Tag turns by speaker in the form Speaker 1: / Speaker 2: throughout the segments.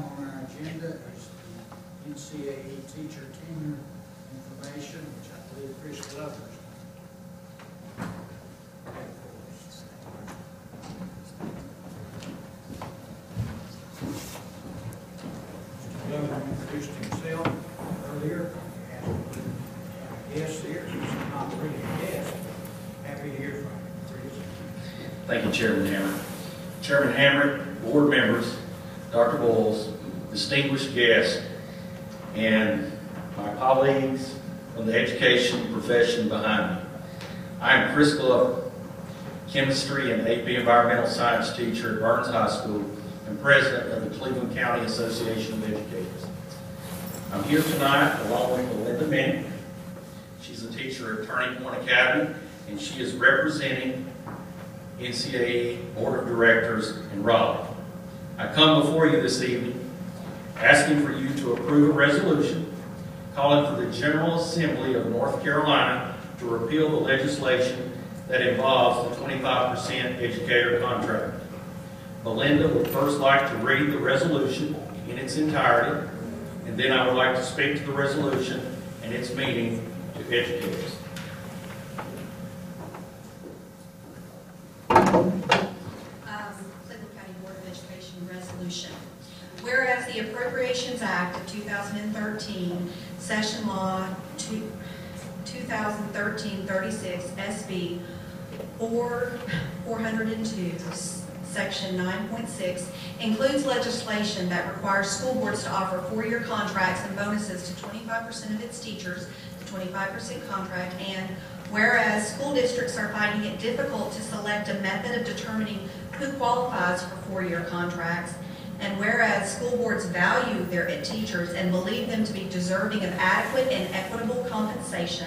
Speaker 1: Item on our agenda is the NCAE teacher tenure information, which I believe Chris. Glover
Speaker 2: Chairman Hammer. Chairman Hammer, board members, Dr. Boyles, distinguished guests, and my colleagues from the education profession behind me. I am Chris Glover, chemistry and AP environmental science teacher at Burns High School and president of the Cleveland County Association of Educators. I'm here tonight along with Belinda Minnick. She's a teacher at Turning Point Academy, and she is representing NCAE Board of Directors in Raleigh. I come before you this evening asking for you to approve a resolution calling for the General Assembly of North Carolina to repeal the legislation that involves the 25% educator contract. Belinda would first like to read the resolution in its entirety, and then I would like to speak to the resolution and its meaning to educators.
Speaker 3: um, Cleveland County Board of Education resolution. Whereas the Appropriations Act of 2013, Session Law 2013-36 SB 4 402, Section 9.6, includes legislation that requires school boards to offer four-year contracts and bonuses to 25% of its teachers, the 25% contract, and Whereas school districts are finding it difficult to select a method of determining who qualifies for four-year contracts, and whereas school boards value their teachers and believe them to be deserving of adequate and equitable compensation,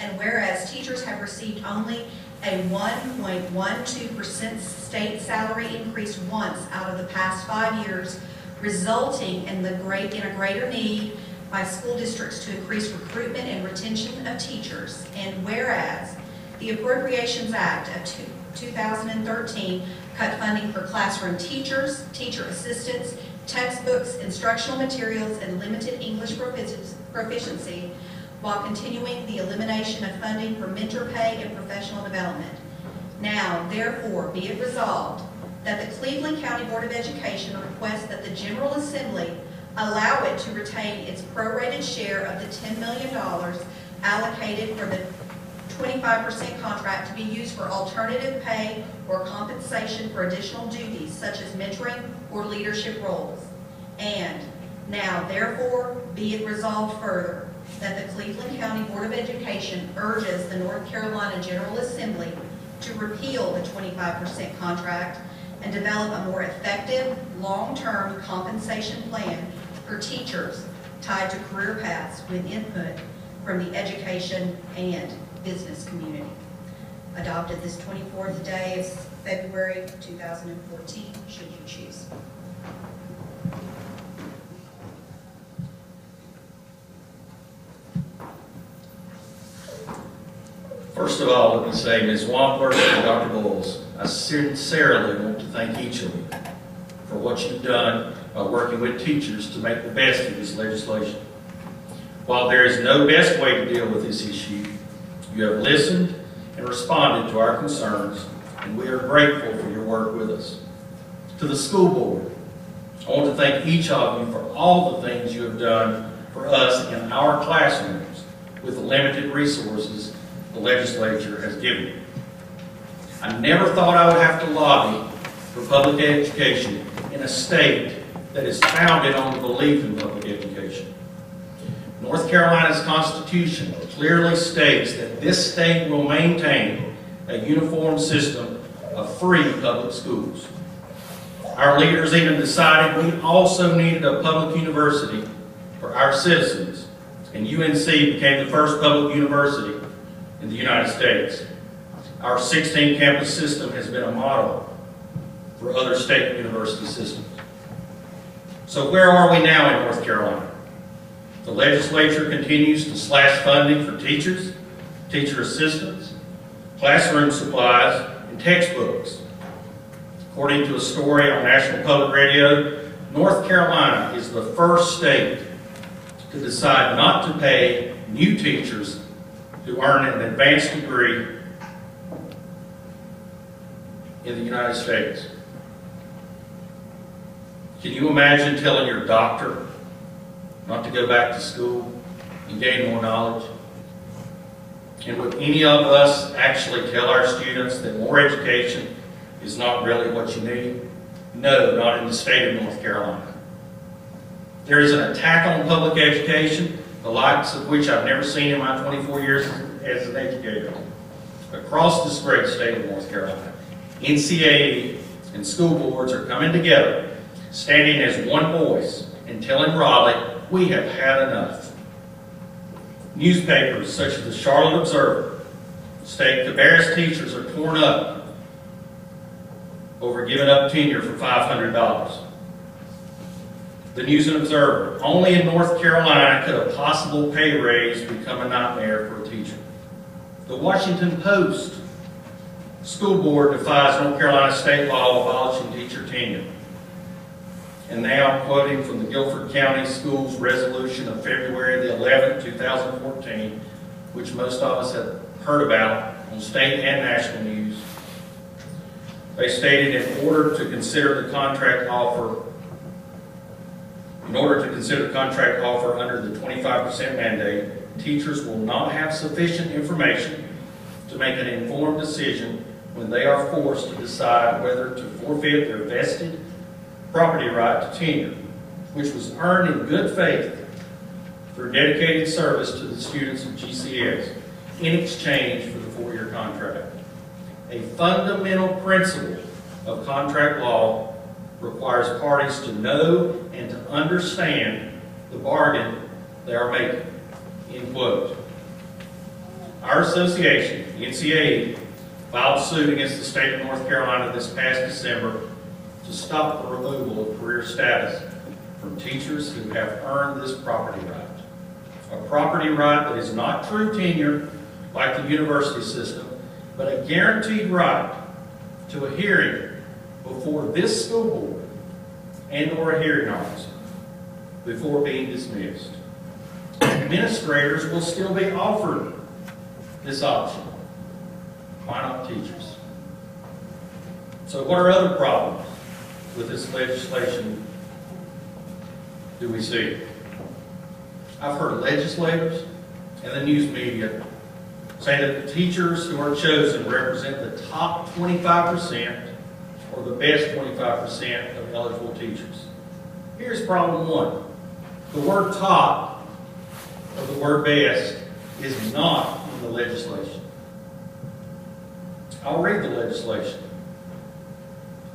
Speaker 3: and whereas teachers have received only a 1.12% state salary increase once out of the past five years, resulting in the great, in a greater need by school districts to increase recruitment and retention of teachers. And whereas the Appropriations Act of two- 2013 cut funding for classroom teachers, teacher assistants, textbooks, instructional materials, and limited English proficiency, while continuing the elimination of funding for mentor pay and professional development. Now, therefore, be it resolved that the Cleveland County Board of Education requests that the General Assembly allow it to retain its prorated share of the $10 million allocated for the 25% contract to be used for alternative pay or compensation for additional duties such as mentoring or leadership roles. And now therefore be it resolved further that the Cleveland County Board of Education urges the North Carolina General Assembly to repeal the 25% contract and develop a more effective, long-term compensation plan for teachers tied to career paths with input from the education and business community. Adopted this 24th day of February 2014, should you choose.
Speaker 2: First of all, let me say, Ms. Wampler and Dr. Boyles, I sincerely want to thank each of you for what you've done by working with teachers to make the best of this legislation. While there is no best way to deal with this issue, you have listened and responded to our concerns, and we are grateful for your work with us. To the school board, I want to thank each of you for all the things you have done for us in our classrooms with the limited resources the legislature has given you. I never thought I would have to lobby for public education in a state that is founded on the belief in public education. North Carolina's Constitution clearly states that this state will maintain a uniform system of free public schools. Our leaders even decided we also needed a public university for our citizens, and UNC became the first public university in the United States. Our 16 campus system has been a model for other state university systems. So where are we now in North Carolina? The legislature continues to slash funding for teachers, teacher assistants, classroom supplies, and textbooks. According to a story on National Public Radio, North Carolina is the first state to decide not to pay new teachers who earn an advanced degree in the United States. Can you imagine telling your doctor not to go back to school and gain more knowledge? And would any of us actually tell our students that more education is not really what you need? No, not in the state of North Carolina. There is an attack on public education, the likes of which I've never seen in my 24 years as an educator, across this great state of North Carolina. NCAE and school boards are coming together, standing as one voice, and telling Raleigh, we have had enough. Newspapers such as the Charlotte Observer state Cabarrus teachers are torn up over giving up tenure for $500. The News and Observer, only in North Carolina could a possible pay raise become a nightmare for a teacher. The Washington Post, school board defies North Carolina state law abolishing teacher tenure. And now quoting from the Guilford County Schools Resolution of February the 11th, 2014, which most of us have heard about on state and national news. They stated in order to consider the contract offer, in order to consider the contract offer under the 25% mandate, teachers will not have sufficient information to make an informed decision when they are forced to decide whether to forfeit their vested property right to tenure, which was earned in good faith through dedicated service to the students of GCS in exchange for the four-year contract. A fundamental principle of contract law requires parties to know and to understand the bargain they are making. End quote. Our association, the NCAE, filed suit against the state of North Carolina this past December to stop the removal of career status from teachers who have earned this property right. A property right that is not true tenure like the university system, but a guaranteed right to a hearing before this school board and or a hearing officer before being dismissed. Administrators will still be offered this option. Why not teachers? So what are other problems with this legislation do we see? I've heard legislators and the news media say that the teachers who are chosen represent the top 25% or the best 25% of eligible teachers. Here's problem one. The word top or the word best is not in the legislation. I'll read the legislation.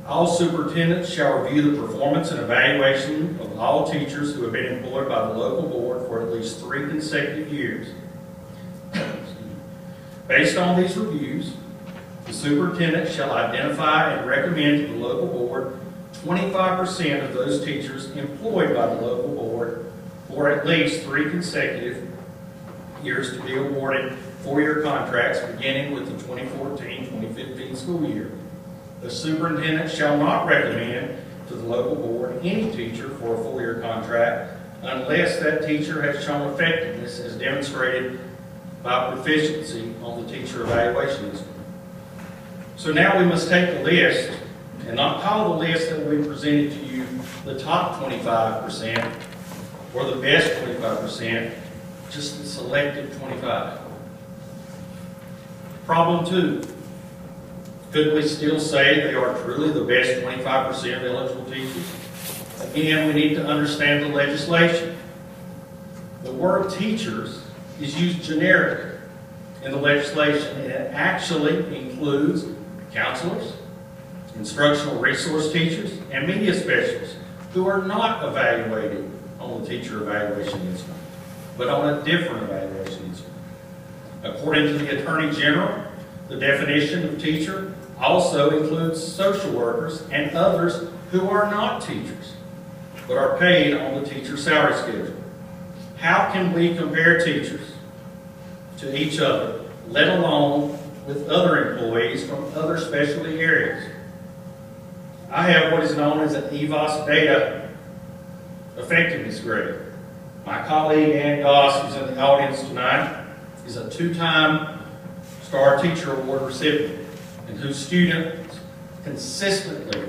Speaker 2: All superintendents shall review the performance and evaluation of all teachers who have been employed by the local board for at least three consecutive years. Based on these reviews, the superintendent shall identify and recommend to the local board 25% of those teachers employed by the local board for at least three consecutive years to be awarded four-year contracts beginning with the 2014-2015 school year. The superintendent shall not recommend to the local board any teacher for a four-year contract unless that teacher has shown effectiveness as demonstrated by proficiency on the teacher evaluation instrument. So now we must take the list and not call the list that we presented to you the top 25% or the best 25%, just the selected 25. Problem two, could we still say they are truly the best 25% of eligible teachers? Again, we need to understand the legislation. The word teachers is used generically in the legislation, and it actually includes counselors, instructional resource teachers, and media specialists who are not evaluated on the teacher evaluation instrument, but on a different evaluation instrument. According to the Attorney General, the definition of teacher also includes social workers and others who are not teachers, but are paid on the teacher salary schedule. How can we compare teachers to each other, let alone with other employees from other specialty areas? I have what is known as an EVAAS data effectiveness grade. My colleague Ann Goss, who's in the audience tonight, is a two-time Star Teacher Award recipient and whose students consistently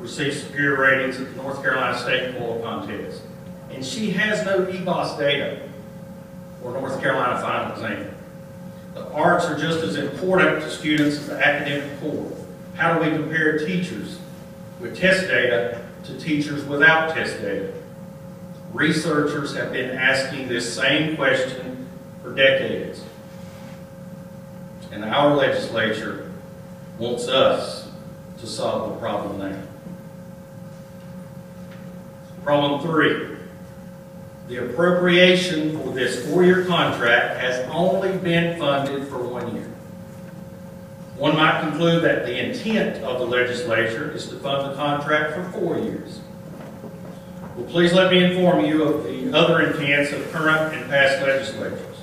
Speaker 2: receive superior ratings at the North Carolina State Choral Contest. And she has no EVAAS data or North Carolina Final Exam. The arts are just as important to students as the academic core. How do we compare teachers with test data to teachers without test data? Researchers have been asking this same question for decades. And our legislature wants us to solve the problem now. Problem three, the appropriation for this four-year contract has only been funded for one year. One might conclude that the intent of the legislature is to fund the contract for four years. Well, please let me inform you of the other intents of current and past legislatures.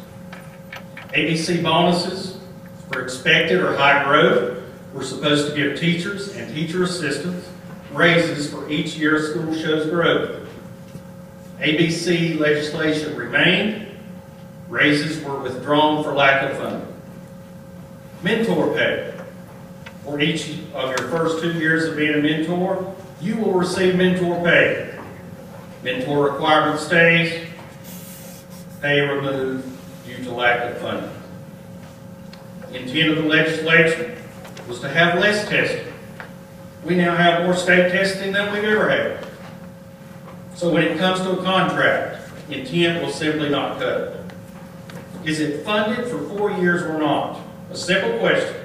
Speaker 2: ABC bonuses for expected or high growth were supposed to give teachers and teacher assistants raises for each year a school shows growth. ABC legislation remained, raises were withdrawn for lack of funding. Mentor pay. For each of your first two years of being a mentor, you will receive mentor pay. Mentor requirement stays, pay removed due to lack of funding. Intent of the legislature was to have less testing. We now have more state testing than we've ever had. So when it comes to a contract, intent will simply not cut. Is it funded for four years or not? A simple question.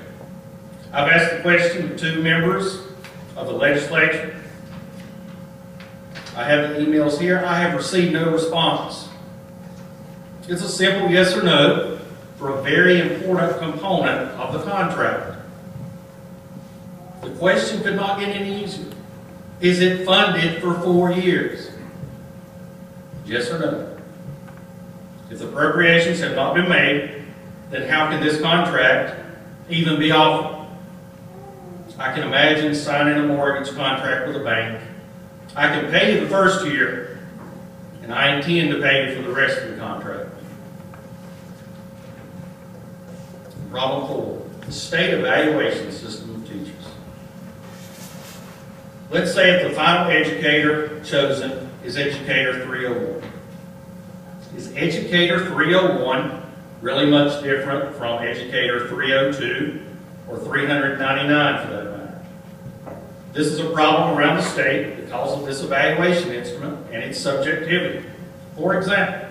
Speaker 2: I've asked the question to two members of the legislature. I have the emails here. I have received no response. It's a simple yes or no for a very important component of the contract. The question could not get any easier. Is it funded for four years? Yes or no? If appropriations have not been made, then how can this contract even be offered? I can imagine signing a mortgage contract with a bank. I can pay you the first year, and I intend to pay you for the rest of the contract. Problem four, the state evaluation system. Let's say if the final educator chosen is educator 301. Is educator 301 really much different from educator 302 or 399 for that matter? This is a problem around the state because of this evaluation instrument and its subjectivity. For example,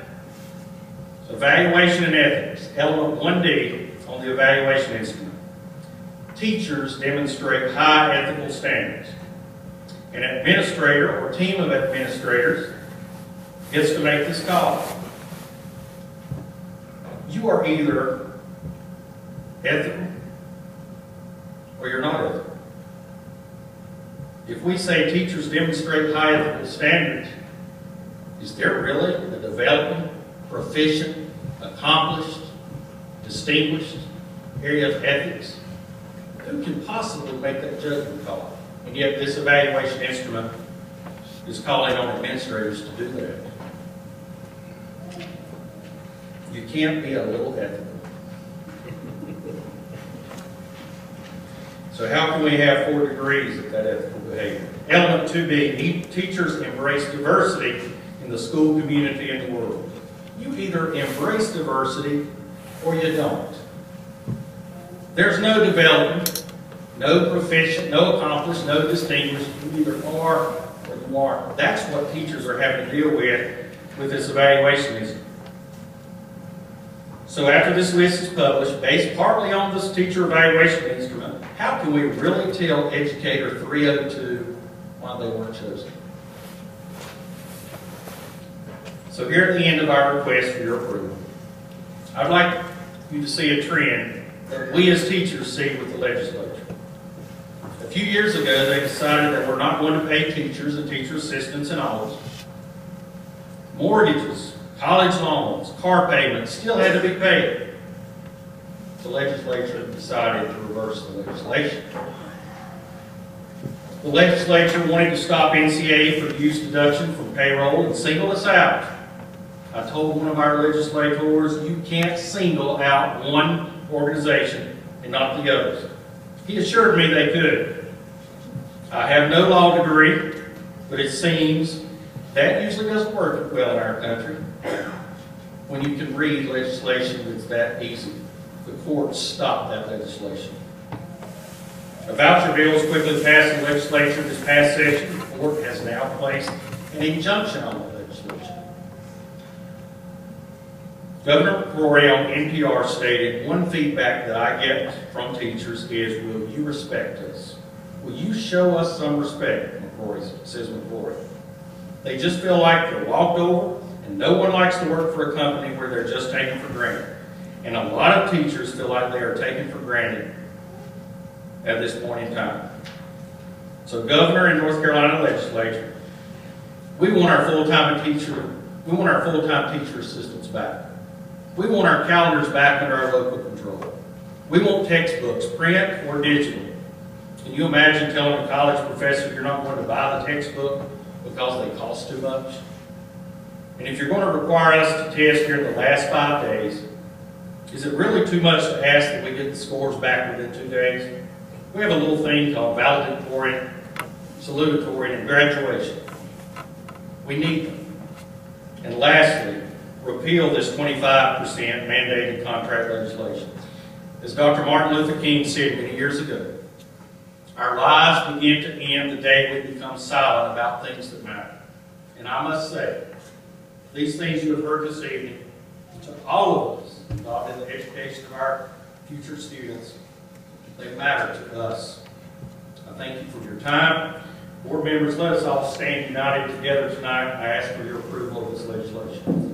Speaker 2: evaluation and ethics, element 1D on the evaluation instrument. Teachers demonstrate high ethical standards. An administrator or team of administrators gets to make this call. You are either ethical or you're not ethical. If we say teachers demonstrate high ethical standards, is there really a developing, proficient, accomplished, distinguished area of ethics? Who can possibly make that judgment call? And yet this evaluation instrument is calling on administrators to do that. You can't be a little ethical. So how can we have four degrees of that ethical behavior? Element 2B, teachers embrace diversity in the school community and the world. You either embrace diversity or you don't. There's no development, no proficient, no accomplished, no distinguished. You either are or you aren't. That's what teachers are having to deal with with this evaluation instrument. So after this list is published, based partly on this teacher evaluation instrument, how can we really tell educator 302 why they weren't chosen? So here at the end of our request for your approval, I'd like you to see a trend that we as teachers see with the legislature. A few years ago, they decided that we're not going to pay teachers and teacher assistants and all. Mortgages, college loans, car payments still had to be paid. The legislature decided to reverse the legislation. The legislature wanted to stop NCA for use deduction from payroll and single us out. I told one of our legislators, you can't single out one organization and not the others. He assured me they could. I have no law degree, but it seems that usually doesn't work well in our country. When you can read legislation that's that easy, the courts stop that legislation. A voucher bill was quickly passed in legislature this past session. The court has now placed an injunction on the legislation. Governor on NPR stated, "One feedback that I get from teachers is, will you respect us? Will you show us some respect?" McCrory says McCrory. They just feel like they're walked over, and no one likes to work for a company where they're just taken for granted. And a lot of teachers feel like they are taken for granted at this point in time. So Governor and North Carolina Legislature, we want our full-time teacher, we want our full-time teacher assistants back. We want our calendars back under our local control. We want textbooks, print or digital. Can you imagine telling a college professor you're not going to buy the textbook because they cost too much? And if you're going to require us to test during the last five days, is it really too much to ask that we get the scores back within two days? We have a little thing called valedictorian, salutatorian, and graduation. We need them. And lastly, repeal this 25% mandated contract legislation. As Dr. Martin Luther King said many years ago, our lives begin to end the day we become silent about things that matter. And I must say, these things you have heard this evening, to all of us involved in the education of our future students, they matter to us. I thank you for your time. Board members, let us all stand united together tonight. I ask for your approval of this legislation.